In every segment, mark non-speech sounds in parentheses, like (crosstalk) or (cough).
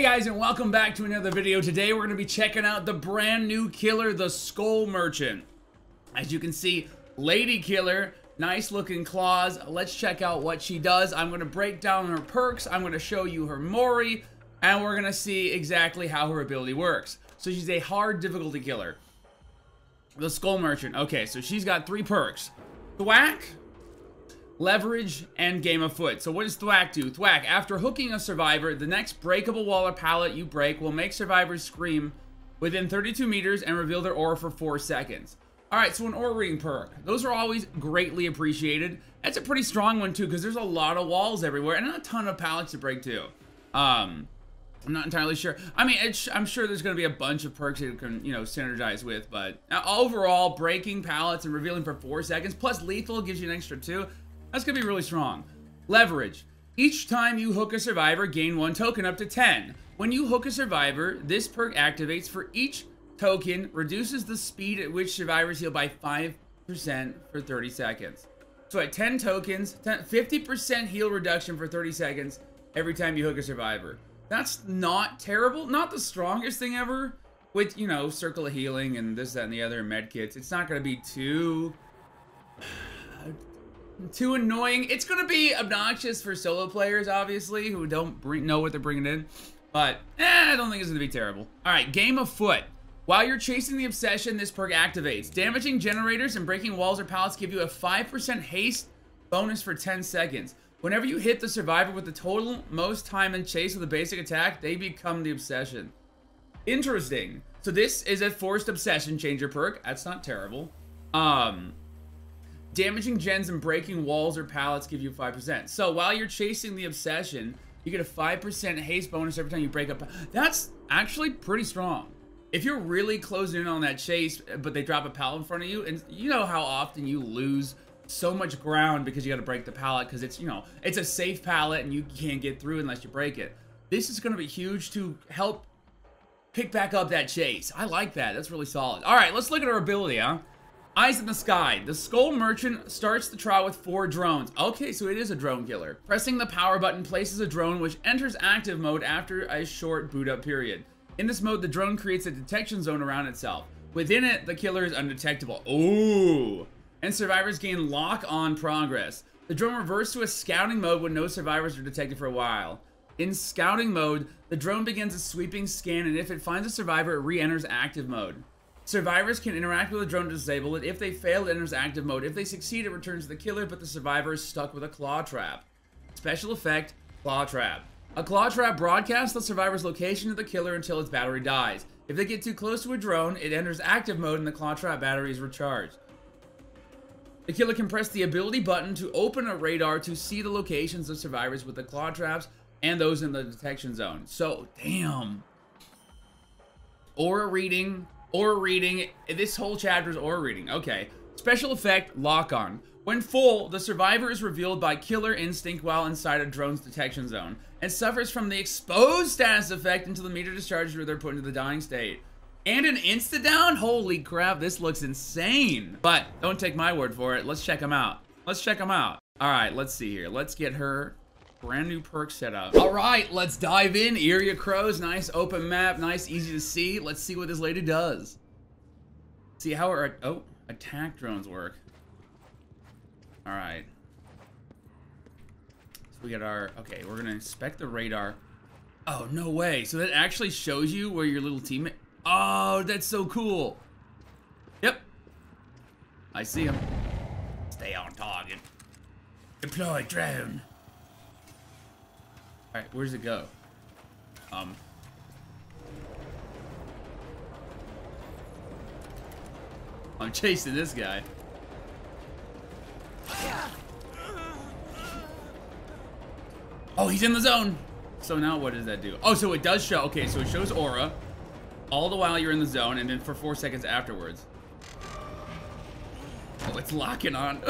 Hey guys and welcome back to another video. Today we're going to be checking out the brand new killer, the Skull Merchant. As you can see, Lady Killer, nice looking claws. Let's check out what she does. I'm going to break down her perks, I'm going to show you her Mori, and we're going to see exactly how her ability works. So she's a hard difficulty killer. The Skull Merchant. Okay, so she's got three perks. Thwack, leverage, and Game Afoot. So what does Thwack do? Thwack, after hooking a survivor, the next breakable wall or pallet you break will make survivors scream within 32 meters and reveal their aura for 4 seconds. Alright, so an aura reading perk. Those are always greatly appreciated. That's a pretty strong one too, because there's a lot of walls everywhere and a ton of pallets to break too. Um, I'm not entirely sure. I mean, I'm sure there's going to be a bunch of perks you can, you know, synergize with, but uh, overall, breaking pallets and revealing for 4 seconds, plus lethal gives you an extra 2. That's going to be really strong. Leverage. Each time you hook a survivor, gain one token up to 10. When you hook a survivor, this perk activates for each token, reduces the speed at which survivors heal by 5% for 30 seconds. So at 10 tokens, 50% heal reduction for 30 seconds every time you hook a survivor. That's not terrible. Not the strongest thing ever. With, you know, Circle of Healing and this, that, and the other medkits. It's not going to be too too annoying. It's going to be obnoxious for solo players, obviously, who don't bring, know what they're bringing in. But, eh, I don't think it's going to be terrible. All right, Game Afoot. While you're chasing the Obsession, this perk activates. Damaging generators and breaking walls or pallets give you a 5% haste bonus for 10 seconds. Whenever you hit the survivor with the total most time in chase with a basic attack, they become the Obsession. Interesting. So this is a Forced Obsession Changer perk. That's not terrible. Um, Damaging gens and breaking walls or pallets give you 5%. So while you're chasing the obsession, you get a 5% haste bonus every time you break up. That's actually pretty strong. If you're really closing in on that chase, but they drop a pallet in front of you, and you know how often you lose so much ground because you got to break the pallet because it's, you know, it's a safe pallet and you can't get through unless you break it. This is going to be huge to help pick back up that chase. I like that. That's really solid. All right, let's look at our ability, huh? Eyes in the sky. The Skull Merchant starts the trial with four drones. Okay, so it is a drone killer. Pressing the power button places a drone which enters active mode after a short boot up period. In this mode, the drone creates a detection zone around itself. Within it, the killer is undetectable. Ooh! And survivors gain lock-on progress. The drone reverts to a scouting mode when no survivors are detected for a while. In scouting mode, the drone begins a sweeping scan and if it finds a survivor, it re-enters active mode. Survivors can interact with the drone to disable it. If they fail, it enters active mode. If they succeed, it returns to the killer, but the survivor is stuck with a claw trap. Special effect, claw trap. A claw trap broadcasts the survivor's location to the killer until its battery dies. If they get too close to a drone, it enters active mode and the claw trap battery is recharged. The killer can press the ability button to open a radar to see the locations of survivors with the claw traps and those in the detection zone. So, damn. Aura reading, Aura reading. This whole chapter is aura reading. Okay. Special effect, lock on. When full, the survivor is revealed by killer instinct while inside a drone's detection zone and suffers from the exposed status effect until the meter discharges or they're put into the dying state. And an insta down? Holy crap, this looks insane. But don't take my word for it. Let's check them out. Let's check them out. All right, let's see here. Let's get her brand new perk setup. All right, let's dive in. Area Crows, nice open map, nice, easy to see. Let's see what this lady does. See how our, oh, attack drones work. All right. So we got our, okay, we're gonna inspect the radar. Oh, no way. So that actually shows you where your little teammate, oh, that's so cool. Yep. I see him. Stay on target. Deploy drone. Alright, where does it go? Um. I'm chasing this guy. Oh, he's in the zone. So now what does that do? Oh, so it does show. Okay, so it shows aura all the while you're in the zone and then for four seconds afterwards. Oh, it's locking on. (laughs)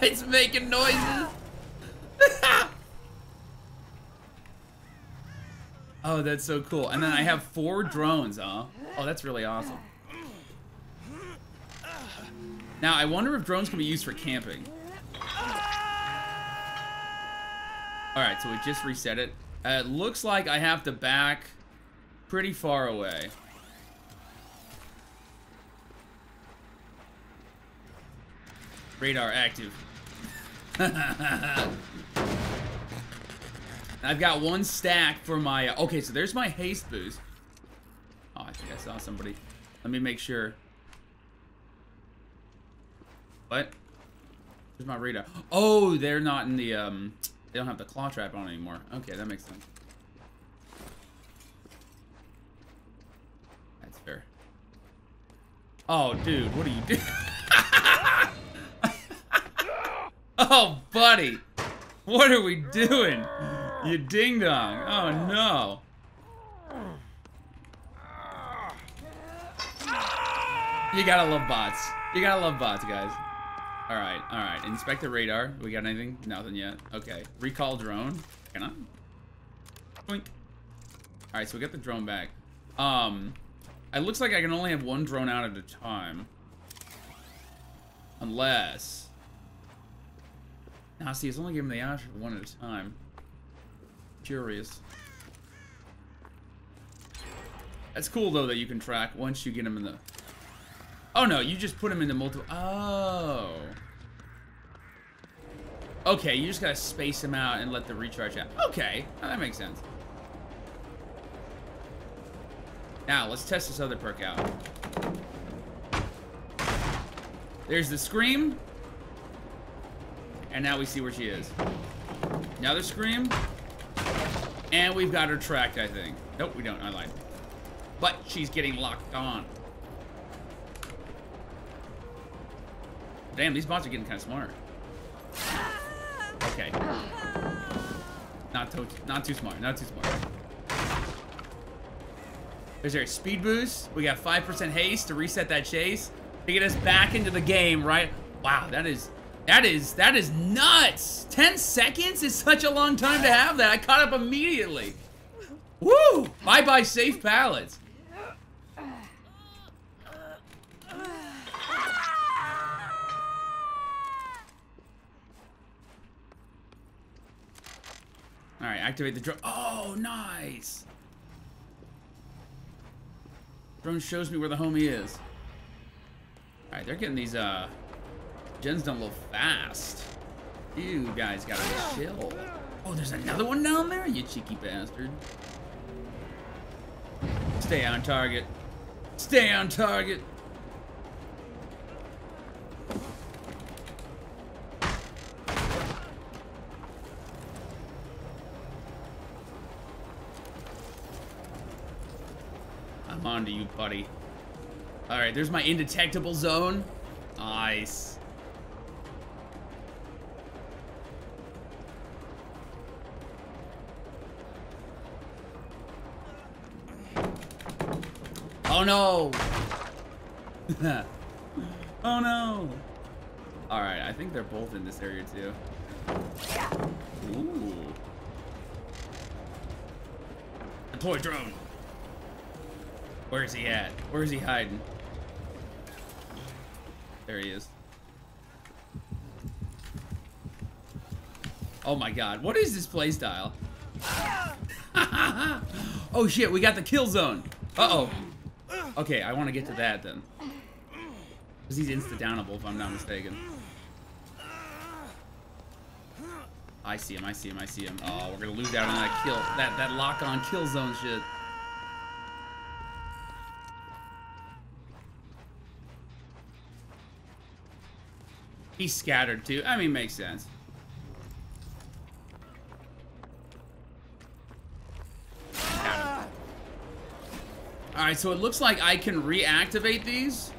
it's making noises. Oh, that's so cool. And then I have four drones, huh? Oh, that's really awesome. Now, I wonder if drones can be used for camping. Alright, so we just reset it. Uh, it looks like I have to back pretty far away. Radar active. (laughs) I've got one stack for my... Okay, so there's my haste boost. Oh, I think I saw somebody. Let me make sure. What? Where's my radar? Oh, they're not in the, um... They don't have the claw trap on anymore. Okay, that makes sense. That's fair. Oh, dude, what are you doing? (laughs) oh, buddy. What are we doing? You ding dong. Oh no. You gotta love bots. You gotta love bots, guys. Alright, alright. Inspect the radar. We got anything? Nothing yet. Okay. Recall drone. Can I? Boink. Alright, so we got the drone back. Um, it looks like I can only have one drone out at a time. Unless... Now, see, it's only giving the option one at a time curious. That's cool, though, that you can track once you get them in the... Oh, no, you just put them into multiple... Oh. Okay, you just gotta space them out and let the recharge out. Okay, oh, that makes sense. Now, let's test this other perk out. There's the Scream. And now we see where she is. Another the Scream. And we've got her tracked, I think. Nope, we don't. I lied. But she's getting locked on. Damn, these bots are getting kind of smart. Okay. Not too, not too smart. Not too smart. Is there a speed boost? We got 5% haste to reset that chase. To get us back into the game, right? Wow, that is that is, that is nuts! 10 seconds is such a long time to have that. I caught up immediately. Woo! Bye-bye safe pallets. Alright, activate the drone. Oh, nice! Drone shows me where the homie is. Alright, they're getting these, uh, Gen's done a little fast. You guys gotta chill. Oh, there's another one down there? You cheeky bastard. Stay on target. Stay on target. I'm on to you, buddy. Alright, there's my indetectable zone. Nice. Oh no! (laughs) oh no! Alright, I think they're both in this area too. Ooh. Deploy drone. Where is he at? Where is he hiding? There he is. Oh my god, what is this playstyle? (laughs) oh shit, we got the kill zone. Uh-oh. Okay, I want to get to that then. Because he's insta-downable if I'm not mistaken. I see him, I see him, I see him. Oh, we're gonna lose out on that kill, that, that lock-on kill zone shit. He's scattered too. I mean, makes sense. Alright, so it looks like I can reactivate these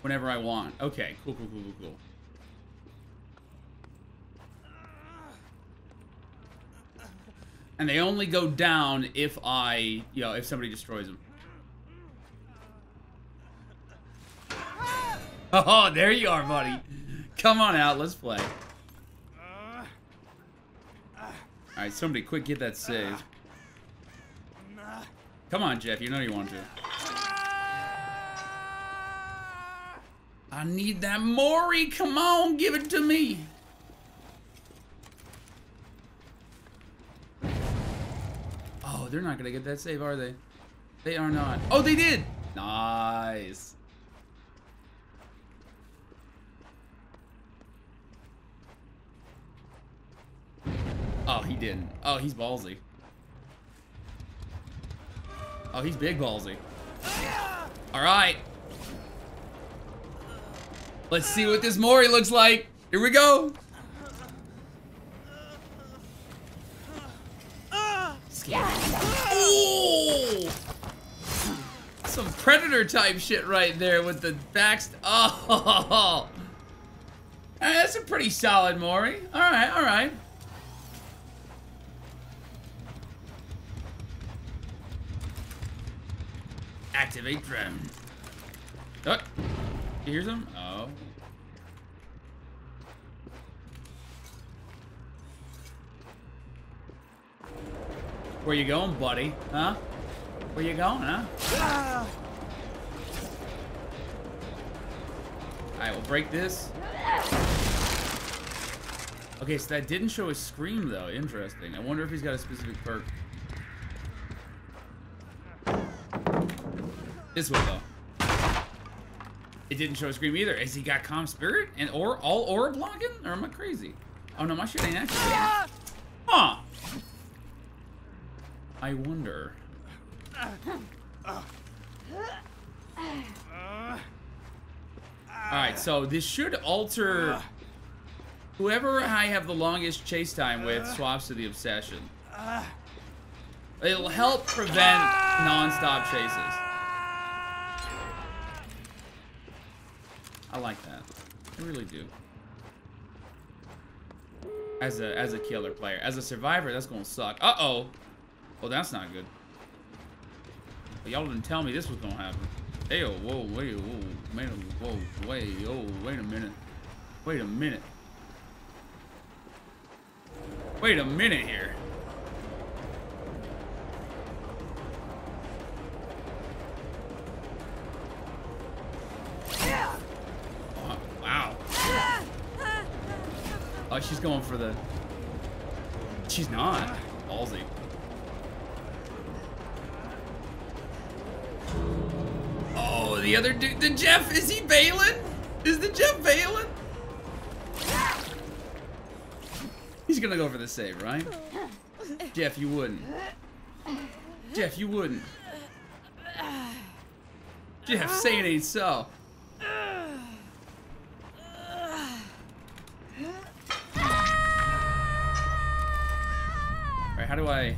whenever I want. Okay, cool, cool, cool, cool, cool. And they only go down if I, you know, if somebody destroys them. (laughs) Oh, there you are, buddy. Come on out, let's play. Alright, somebody quick get that saved. Come on, Jeff. You know you want to. I need that Mori. Come on, give it to me. Oh, they're not gonna get that save, are they? They are not. Oh, they did! Nice. Oh, he didn't. Oh, he's ballsy. Oh, he's big ballsy. All right. Let's see what this Mori looks like. Here we go. Ooh! Some predator type shit right there with the backs. (laughs) Oh, that's a pretty solid Mori. All right, all right. Activate drone. Oh, you hear them? Oh. Where you going, buddy? Huh? Where you going, huh? Alright, we'll break this. Okay, so that didn't show a scream, though. Interesting. I wonder if he's got a specific perk. This way, though. It didn't show a scream either. Has he got Calm Spirit? And or all aura blocking? Or am I crazy? Oh, no, my shit ain't activated. Ah! Huh. I wonder. Alright, so this should alter... Whoever I have the longest chase time with swaps to the Obsession. It'll help prevent non-stop chases. I like that. I really do. As a as a killer player. As a survivor, that's gonna suck. Uh-oh. Oh, that's not good. Y'all didn't tell me this was gonna happen. Hey, oh, whoa, wait, whoa, wait, whoa, wait, oh, wait a minute. Wait a minute. Wait a minute here. She's going for the... She's not. Ballsy. Oh, the other dude, the Jeff, is he Balin? Is the Jeff Balin? He's gonna go for the save, right? Jeff, you wouldn't. Jeff, you wouldn't. Jeff, say it ain't so. How do I...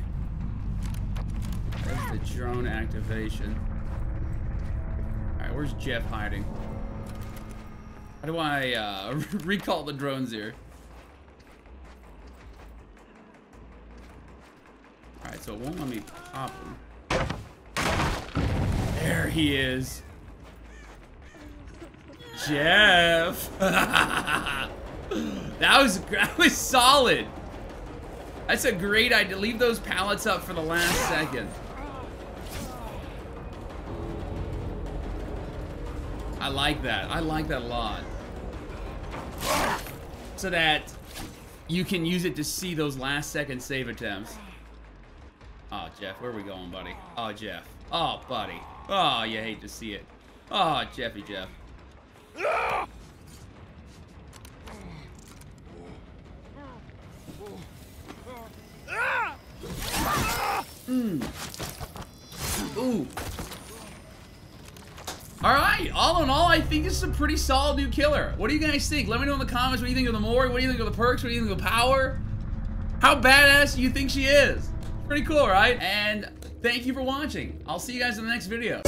There's the drone activation. Alright, where's Jeff hiding? How do I uh, (laughs) recall the drones here? Alright, so it won't let me pop him. There he is. Jeff. (laughs) that was (laughs) that was solid. That's a great idea. Leave those pallets up for the last second. I like that. I like that a lot. So that you can use it to see those last second save attempts. Oh, Jeff, where are we going, buddy? Oh, Jeff. Oh, buddy. Oh, you hate to see it. Oh, Jeffy Jeff. Mm. Ooh. Alright, all in all, I think this is a pretty solid new killer. What do you guys think? Let me know in the comments what you think of the Mori, what do you think of the perks, what do you think of the power? How badass do you think she is? Pretty cool, right? And thank you for watching. I'll see you guys in the next video.